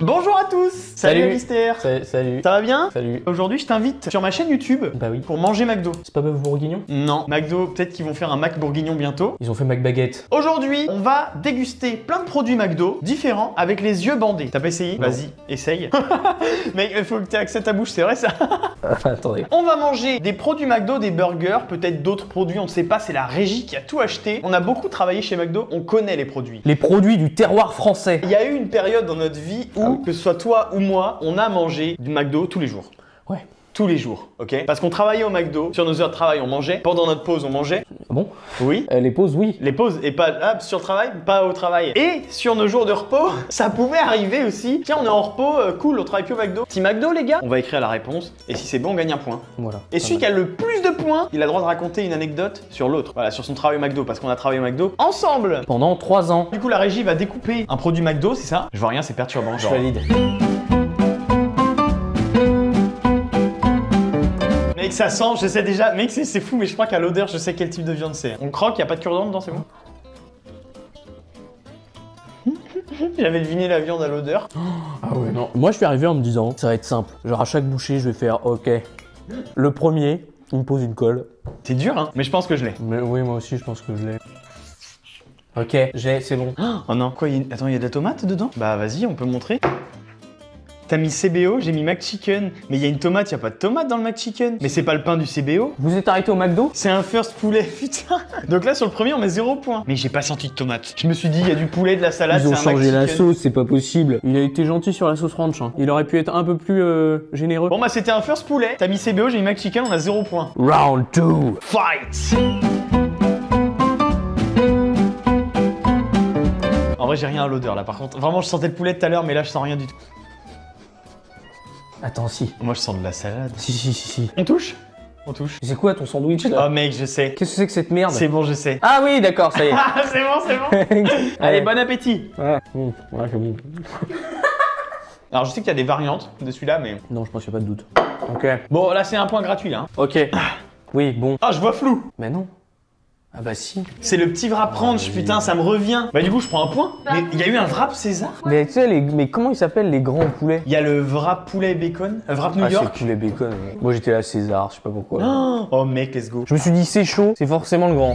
Bonjour à tous Salut. Salut Mystère Sa- Salut. Ça va bien? Salut. Aujourd'hui je t'invite sur ma chaîne YouTube Bah oui. pour manger McDo. C'est pas Bœuf Bourguignon? Non, McDo, peut-être qu'ils vont faire un Mac Bourguignon bientôt. Ils ont fait McBaguette. Aujourd'hui, on va déguster plein de produits McDo différents avec les yeux bandés. T'as pas essayé? Vas-y, essaye. Mec, il faut que tu accès ta bouche, c'est vrai ça Attendez. On va manger des produits McDo, des burgers, peut-être d'autres produits, on ne sait pas, c'est la régie qui a tout acheté. On a beaucoup travaillé chez McDo, on connaît les produits. Les produits du terroir français. Il y a eu une période dans notre vie où, Que ce soit toi ou moi, on a mangé du McDo tous les jours. Ouais. Tous les jours, ok? Parce qu'on travaillait au McDo, sur nos heures de travail on mangeait, pendant notre pause on mangeait, Ah bon? Oui. Euh, Les pauses, oui. Les pauses, et pas ah, sur le travail, pas au travail. Et sur nos jours de repos, ça pouvait arriver aussi. Tiens, on est en repos, euh, cool, on travaille plus au McDo. Petit McDo, les gars On va écrire la réponse, et si c'est bon, on gagne un point. Voilà. Et celui qui a le plus de points, il a le droit de raconter une anecdote sur l'autre. Voilà, sur son travail au McDo, parce qu'on a travaillé au McDo ensemble Pendant 3 ans. Du coup, la régie va découper un produit McDo, c'est ça? Je vois rien, c'est perturbant. Je Genre. valide. Ça sent, je sais déjà. Mec, c'est fou, mais je crois qu'à l'odeur, je sais quel type de viande c'est. On croque, y a pas de cure-dent dedans, c'est bon J'avais deviné la viande à l'odeur. Ah ouais, non. Moi, je suis arrivé en me disant, ça va être simple. Genre, à chaque bouchée, je vais faire, ok. Le premier, il me pose une colle. C'est dur, hein Mais je pense que je l'ai. Mais oui, moi aussi, je pense que je l'ai. Ok, j'ai, c'est bon. Oh non, quoi, il y a- attends, il y a de la tomate dedans? Bah vas-y, on peut montrer. T'as mis CBO, j'ai mis McChicken. Mais il y a une tomate, y a pas de tomate dans le McChicken. Mais c'est pas le pain du CBO Vous êtes arrêté au McDo? C'est un first poulet, putain Donc là, sur le premier, on met 0 point. Mais j'ai pas senti de tomate. Je me suis dit, il y a du poulet, de la salade, Ils ont c'est un changé la McChicken. sauce, c'est pas possible. Il a été gentil sur la sauce ranch. hein. Il aurait pu être un peu plus euh, généreux. Bon bah c'était un first poulet. T'as mis CBO, j'ai mis McChicken, on a 0 point. Round 2. Fight En vrai, j'ai rien à l'odeur là par contre. Vraiment, je sentais le poulet tout à l'heure, mais là, je sens rien du tout. Attends, si. Moi, je sens de la salade. Si, si, si, si. On touche? On touche. C'est quoi ton sandwich là? Oh mec, je sais. Qu'est-ce que c'est que cette merde? C'est bon, je sais. Ah oui, d'accord, ça y est. Ah, c'est bon, c'est bon. Allez, bon appétit. Ouais, mmh, ouais, c'est bon. Alors, je sais qu'il y a des variantes de celui-là, mais. Non, je pense qu'il n'y a pas de doute. Ok. Bon, là, c'est un point gratuit là. hein. Ok. Oui, bon. Ah, je vois flou. Mais non. Ah bah si. C'est le petit wrap ranch, vas-y. putain, ça me revient. Bah, du coup, je prends un point. Mais il y a eu un wrap César? Mais tu sais, les... mais comment ils s'appellent les grands poulets? Il y a le wrap poulet bacon, euh, wrap New Ah, c'est York. poulet bacon. ouais. Moi j'étais là César, je sais pas pourquoi. Oh, oh, mec, let's go. Je me suis dit c'est chaud, c'est forcément le grand.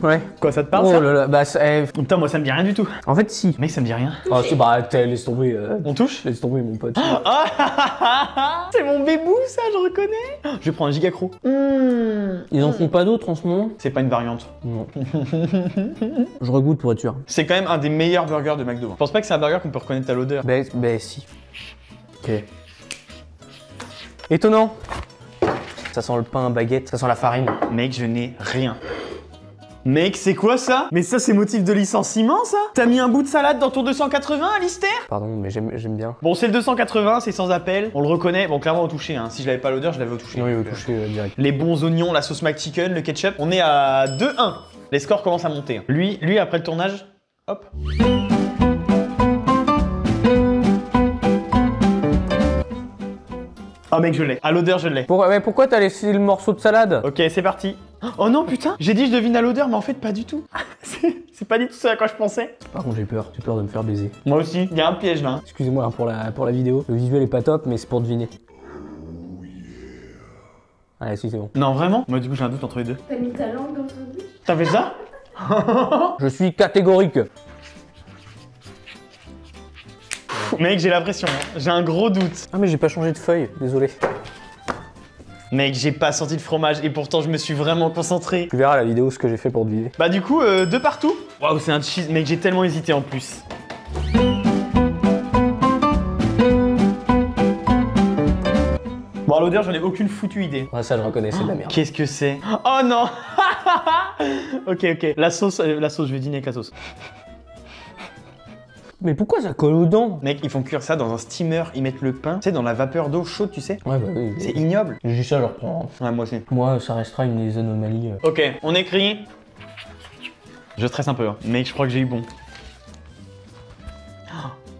Mmh, Ouais. Quoi, ça te parle Oh ça là là, bah ça- eh, Putain, moi, ça me dit rien du tout. en fait si. Mec, ça me dit rien. Oh c'est bah laisse tomber. euh, On touche Laisse tomber mon pote. Ah, c'est mon bébou, ça, je reconnais. Je vais prendre un gigacro. Ils en font pas d'autres en ce moment? C'est pas une variante. Non. je regoute pour être sûr. C'est quand même un des meilleurs burgers de McDo. Je pense pas que c'est un burger qu'on peut reconnaître à l'odeur. Bah, bah si. Ok. Étonnant. Ça sent le pain, baguette, ça sent la farine. Mec, je n'ai rien. Mec, c'est quoi ça? Mais ça, c'est motif de licenciement, ça? T'as mis un bout de salade dans ton 280, Alistair? Pardon, mais j'aime bien. Bon, c'est le 280, c'est sans appel. On le reconnaît. Bon, clairement, au toucher. Hein. Si je l'avais pas l'odeur, je l'avais au toucher. Non, Donc, euh, toucher euh, direct. Les bons oignons, la sauce McChicken, le ketchup. On est à 2-1. Les scores commencent à monter. hein. Lui, lui après le tournage, hop. Oh mec, je l'ai. À l'odeur, je l'ai. Pour- mais pourquoi t'as laissé le morceau de salade? Ok, c'est parti. Oh non, putain, j'ai dit je devine à l'odeur, mais en fait, pas du tout. c'est pas du tout ce à quoi je pensais. Par contre, j'ai peur. J'ai peur de me faire baiser. Moi aussi, il y a un piège là. Excusez-moi hein, pour la, pour la vidéo. Le visuel est pas top, mais c'est pour deviner. Allez, si, c'est bon. Non, vraiment? Moi, du coup, j'ai un doute entre les deux. T'as mis ta langue dans ton bouche T'as fait ça? Je suis catégorique. Mec, j'ai l'impression, hein. j'ai un gros doute. Ah, mais j'ai pas changé de feuille. Désolé. Mec, j'ai pas senti le fromage et pourtant, je me suis vraiment concentré. Tu verras la vidéo ce que j'ai fait pour deviner. Bah, du coup, euh, deux partout. Waouh, c'est un cheese. Mec, j'ai tellement hésité en plus. Bon, à l'odeur, j'en ai aucune foutue idée. Ouais, ça, je reconnais, c'est de la merde. Qu'est-ce que c'est? Oh non Ok, ok. La sauce, euh, la sauce, je vais dîner avec la sauce. Mais pourquoi ça colle aux dents Mec, ils font cuire ça dans un steamer, ils mettent le pain, tu sais, dans la vapeur d'eau chaude, tu sais. Ouais, bah oui. C'est ignoble. Je dis ça, je reprends. Ouais, moi aussi. Moi, ça restera une des anomalies. euh. Ok, on écrit. Je stresse un peu, hein. mec, je crois que j'ai eu bon.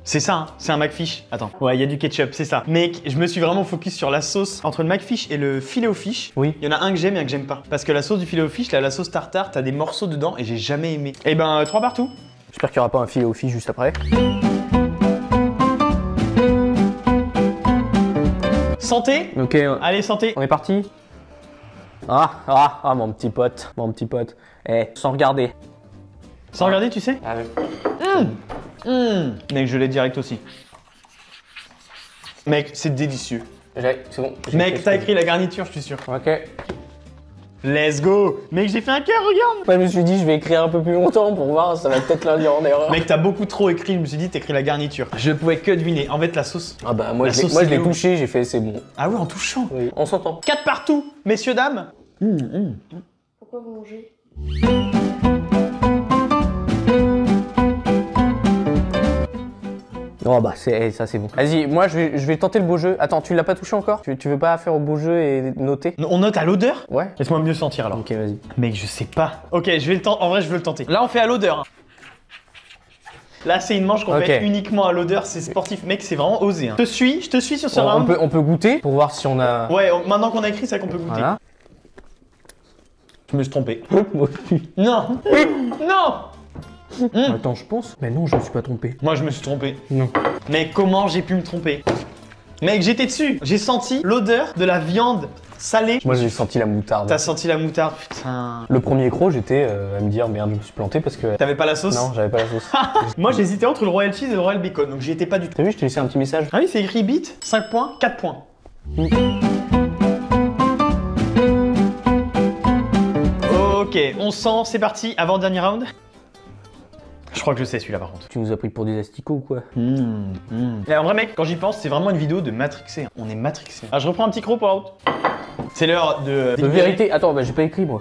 C'est ça, hein, c'est un McFish. Attends. Ouais, il y a du ketchup, c'est ça. Mec, je me suis vraiment focus sur la sauce entre le McFish et le filet au fish. Oui. Il y en a un que j'aime et un que j'aime pas. Parce que la sauce du filet au fish, là, la sauce tartare, t'as des morceaux dedans et j'ai jamais aimé. Eh ben, euh, trois partout. J'espère qu'il n'y aura pas un filet au fish juste après. Santé Ok, Allez, santé on est parti Ah, ah, ah, mon petit pote, mon petit pote. Eh, sans regarder. Sans regarder, tu sais Ah ouais. Mmh. Mec, je l'ai direct aussi. Mec, c'est délicieux. C'est bon. Mec, t'as écrit la garniture, je suis sûr. Ok. Let's go Mec, j'ai fait un cœur, regarde Ouais, je me suis dit, je vais écrire un peu plus longtemps pour voir, ça va peut-être l'induire en erreur. Mec, t'as beaucoup trop écrit, je me suis dit, t'écris la garniture. Je pouvais que deviner. En fait, la sauce. Ah bah, moi, La je l'ai- sauce, moi, je c'est l'ai où touché, j'ai fait, c'est bon. Ah ouais, en touchant. Oui. On s'entend. 4 partout, messieurs, dames. Pourquoi vous mangez? Oh bah, c'est, eh, ça c'est bon. Vas-y, moi, je vais, je vais tenter le beau jeu. Attends, tu l'as pas touché encore? Tu, tu veux pas faire au beau jeu et noter? On note à l'odeur? Ouais. Laisse-moi mieux sentir alors. Ok, vas-y. Mec, je sais pas. Ok, je vais le tenter. En vrai, je veux le tenter. Là, on fait à l'odeur. hein. Là, c'est une manche qu'on Ok. fait uniquement à l'odeur. C'est sportif. Mec, c'est vraiment osé. hein. Je te suis, je te suis sur ce On, on round. peut, on peut goûter pour voir si on a. Ouais, on- maintenant qu'on a écrit, c'est vrai qu'on peut goûter. Voilà. Je me suis trompé. Aussi. Non Non Attends, je pense. Mais non, je me suis pas trompé. Moi, je me suis trompé. Non. Mais comment j'ai pu me tromper? Mec, j'étais dessus. J'ai senti l'odeur de la viande salée. Moi, j'ai senti la moutarde. T'as senti la moutarde, putain. Le premier croc, j'étais euh, à me dire merde, je me suis planté parce que. T'avais pas la sauce? Non, j'avais pas la sauce. Moi, j'hésitais entre le royal cheese et le royal bacon, donc j'y étais pas du tout. T'as vu, je t'ai laissé un petit message. Ah oui, c'est écrit beat, 5 points, 4 points. Ok, on sent, c'est parti, avant-dernier round. Je crois que je sais celui-là par contre. Tu nous as pris pour des asticots ou quoi? Et en vrai mec, quand j'y pense, c'est vraiment une vidéo de matrixé. On est matrixé. Ah, je reprends un petit croc pour route. C'est l'heure de... De vérité. Attends, bah j'ai pas écrit moi.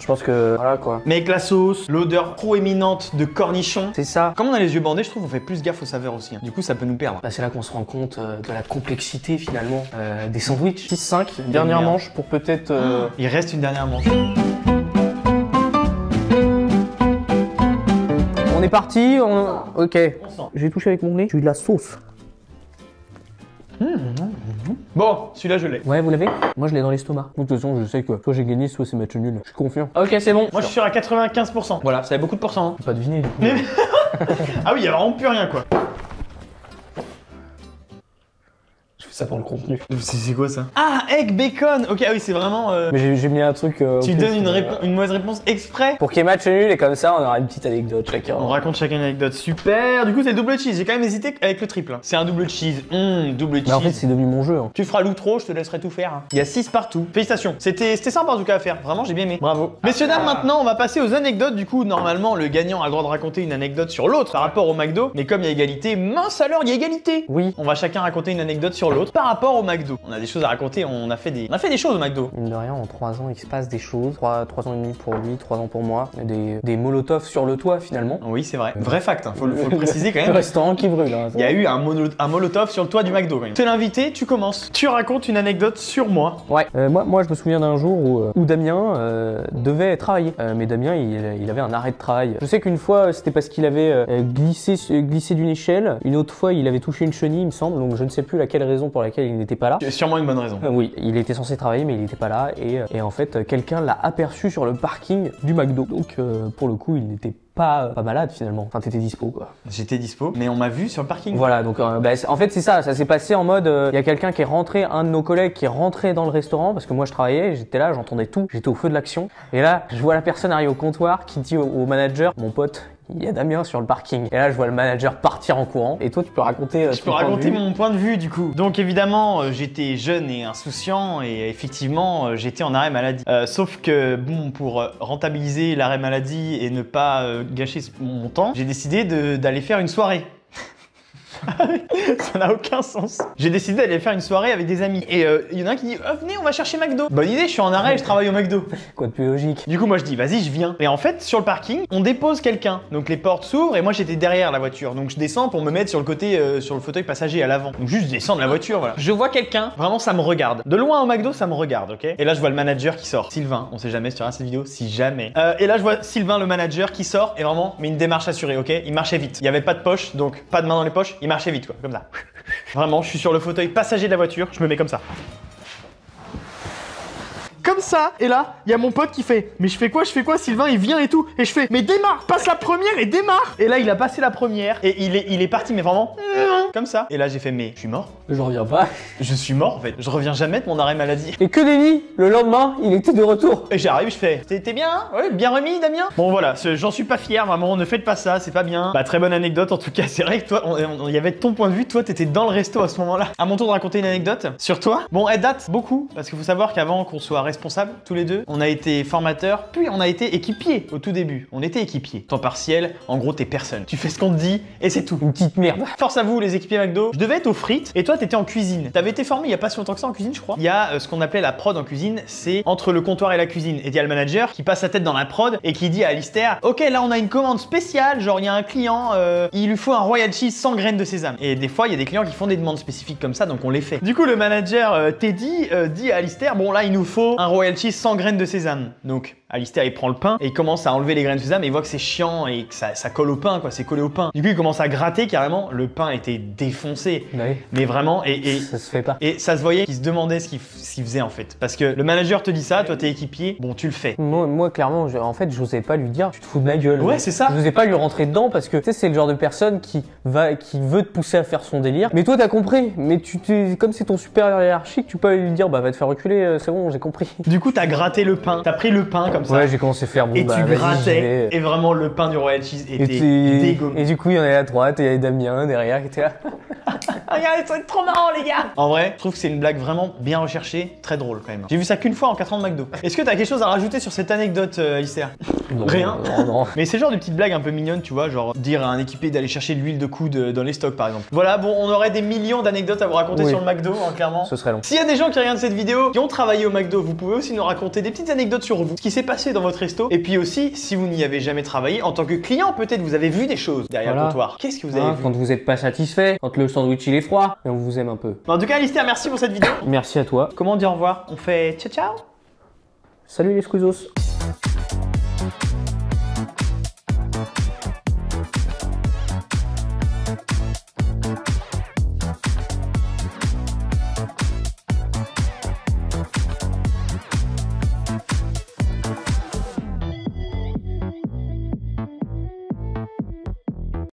Je pense que. Voilà quoi. Mec, la sauce, l'odeur proéminente de cornichon. C'est ça. Comme on a les yeux bandés, je trouve qu'on fait plus gaffe aux saveurs aussi. hein. Du coup, ça peut nous perdre. Bah, c'est là qu'on se rend compte euh, de la complexité finalement euh, des sandwichs. 6-5, dernière manche pour peut-être. euh, Il reste une dernière manche. Est parti, on... ok. J'ai touché avec mon nez, j'ai eu de la sauce. Bon, celui-là, je l'ai. Ouais, vous l'avez? Moi je l'ai dans l'estomac. De toute façon, je sais que soit j'ai gagné, soit c'est match nul. Je suis confiant. Ok, c'est bon. Moi, je suis sûr à 95%. Voilà, ça fait beaucoup de pourcents. hein. Pas du coup. Ah oui, il y a vraiment plus rien, quoi. Ça pour le contenu. C'est quoi ça Ah, egg bacon Ok, ah oui, c'est vraiment... euh, Mais j'ai- j'ai mis un truc. euh, Tu donnes une, répo- une mauvaise réponse exprès Pour qu'il y ait match nul et comme ça, on aura une petite anecdote chacun. On raconte chacun une anecdote. Super Du coup, c'est le double cheese. J'ai quand même hésité avec le triple. C'est un double cheese. Hum, double cheese. Mais en fait, c'est devenu mon jeu. hein. Tu feras l'outro, je te laisserai tout faire. hein. Il y a 6 partout. Félicitations. C'était c'était sympa en tout cas à faire. Vraiment, j'ai bien aimé. Bravo. Messieurs, dames, maintenant, on va passer aux anecdotes. Du coup, normalement, le gagnant a le droit de raconter une anecdote sur l'autre par rapport au McDo. Mais comme il y a égalité, mince alors, il y a égalité. Oui. On va chacun raconter une anecdote sur l'autre par rapport au McDo. On a des choses à raconter, on a fait des, on a fait des choses au McDo. Mine de rien, en 3 ans, il se passe des choses. 3, ans et demi pour lui, 3 ans pour moi. Des, des molotovs sur le toit finalement. Oui, c'est vrai. Vrai fact, hein. faut, le- faut le préciser quand Le même. restaurant qui brûle. hein. Il y a eu un, mono- un molotov sur le toit du McDo quand même. T'es l'invité, tu commences. Tu racontes une anecdote sur moi. Ouais, euh, moi, moi je me souviens d'un jour où, euh, où Damien euh, devait travailler. Euh, mais Damien, il, il avait un arrêt de travail. Je sais qu'une fois, c'était parce qu'il avait euh, glissé, glissé d'une échelle. Une autre fois, il avait touché une chenille, il me semble. Donc je ne sais plus laquelle raison pour laquelle il n'était pas là. Sûrement une bonne raison. Euh, oui, il était censé travailler, mais il n'était pas là. Et, euh, et en fait, euh, quelqu'un l'a aperçu sur le parking du McDo. Donc euh, pour le coup, il n'était pas, pas malade finalement. Enfin, t'étais dispo quoi. J'étais dispo, mais on m'a vu sur le parking. Voilà, donc euh, bah, en fait c'est ça, ça s'est passé en mode, euh, il y a quelqu'un qui est rentré, un de nos collègues qui est rentré dans le restaurant, parce que moi je travaillais, j'étais là, j'entendais tout, j'étais au feu de l'action, et là je vois la personne arriver au comptoir qui dit au, au manager, mon pote, il y a Damien sur le parking. Et là je vois le manager partir en courant, et toi tu peux raconter... euh, Je peux raconter mon point de vue du coup. Donc évidemment, euh, j'étais jeune et insouciant et effectivement, euh, j'étais en arrêt maladie. Sauf que bon, pour rentabiliser l'arrêt maladie et ne pas gâcher mon temps, j'ai décidé d'aller faire une soirée. Ça n'a aucun sens. J'ai décidé d'aller faire une soirée avec des amis. Et euh, il y en a un qui dit oh, Venez, on va chercher McDo. Bonne idée, je suis en arrêt, je travaille au McDo. Quoi de plus logique Du coup, moi je dis Vas-y, je viens. Et en fait, sur le parking, on dépose quelqu'un. Donc les portes s'ouvrent et moi j'étais derrière la voiture. Donc je descends pour me mettre sur le côté, euh, sur le fauteuil passager à l'avant. Donc juste je descends de la voiture, voilà. Je vois quelqu'un, vraiment ça me regarde. De loin au McDo, ça me regarde, ok? Et là, je vois le manager qui sort. Sylvain, on sait jamais si tu regardes cette vidéo, si jamais. Euh, et là, je vois Sylvain, le manager, qui sort et vraiment, mais une démarche assurée, ok? Il marchait vite. Il y avait pas de poche, donc pas de main dans les poches, il marchait vite, quoi, comme ça. Vraiment, je suis sur le fauteuil passager de la voiture, je me mets comme ça. Ça, et là, il y a mon pote qui fait Mais je fais quoi Je fais quoi Sylvain, il vient et tout. Et je fais Mais démarre, passe la première et démarre Et là, il a passé la première et il est, il est parti, mais vraiment comme ça. Et là, j'ai fait Mais je suis mort Je reviens pas. Je suis mort en fait. Je reviens jamais de mon arrêt maladie. Et que nenni Le lendemain, il était de retour. Et j'arrive, je fais T'es bien hein Ouais, bien remis, Damien Bon, voilà, j'en suis pas fier, vraiment, ne faites pas ça, c'est pas bien. Bah, très bonne anecdote en tout cas, c'est vrai que toi, il y avait ton point de vue, toi, t'étais dans le resto à ce moment-là. À mon tour de raconter une anecdote sur toi. Bon, elle date beaucoup, parce qu'il faut savoir qu'avant qu'on soit responsable, tous les deux, on a été formateur, puis on a été équipier au tout début. On était équipier. Temps partiel, en gros, t'es personne. Tu fais ce qu'on te dit et c'est tout. Une petite merde. Force à vous, les équipiers McDo. Je devais être aux frites et toi, t'étais en cuisine. T'avais été formé il y a pas si longtemps que ça en cuisine, je crois. Il y a euh, ce qu'on appelait la prod en cuisine, c'est entre le comptoir et la cuisine. Et il y a le manager qui passe sa tête dans la prod et qui dit à Alistair Ok, là, on a une commande spéciale. Genre, il y a un client, euh, il lui faut un royal cheese sans graines de sésame. Et des fois, il y a des clients qui font des demandes spécifiques comme ça, donc on les fait. Du coup, le manager euh, Teddy dit à Alistair Bon, là, il nous faut un royal cheese sans graines de sésame. Donc, Alistair il prend le pain et il commence à enlever les graines de sésame et il voit que c'est chiant et que ça, ça colle au pain quoi, c'est collé au pain. Du coup il commence à gratter carrément, le pain était défoncé. Oui. Mais vraiment et, et, Ça se fait pas. et ça se voyait qu'il se demandait ce qu'il qu'il faisait en fait. Parce que le manager te dit ça, toi t'es équipier, bon tu le fais. Moi, moi, clairement, je- en fait, j'osais pas lui dire, tu te fous de ma gueule. Ouais, c'est ça. Je n'osais pas lui rentrer dedans parce que tu sais, c'est le genre de personne qui va, qui veut te pousser à faire son délire. Mais toi, t'as compris. Mais tu, comme c'est ton supérieur hiérarchique, tu peux lui dire, bah, va te faire reculer, euh, c'est bon, j'ai compris. Du coup t'as gratté le pain, t'as pris le pain comme ça. Ouais, j'ai commencé à faire bon, et bah, tu grattais et vraiment le pain du royal cheese Et, était dégommé. et du coup, il y en avait à droite et il y avait Damien derrière qui était là. Regardez, ça va être trop marrant, les gars! En vrai, je trouve que c'est une blague vraiment bien recherchée, très drôle quand même. J'ai vu ça qu'une fois en 4 ans de McDo. Est-ce que t'as quelque chose à rajouter sur cette anecdote, euh? Non, Rien. Non, non. Mais c'est genre de petites blagues un peu mignonnes, tu vois, genre dire à un équipé d'aller chercher de l'huile de coude euh, dans les stocks par exemple. Voilà, bon, on aurait des millions d'anecdotes à vous raconter Oui. sur le McDo, hein, clairement. Ce serait long. S'il y a des gens qui regardent cette vidéo, qui ont travaillé au McDo, vous pouvez aussi nous raconter des petites anecdotes sur vous, ce qui s'est passé dans votre resto. Et puis aussi, si vous n'y avez jamais travaillé, en tant que client, peut-être vous avez vu des choses derrière Voilà. le comptoir. Qu'est-ce que vous avez Hein, vu? quand vous n'êtes pas satisfait, quand le sandwich il est froid, et on vous aime un peu. En tout cas, Alistair, merci pour cette vidéo. Merci à toi. Comment on dit au revoir? On fait ciao ciao? Salut les squeezos.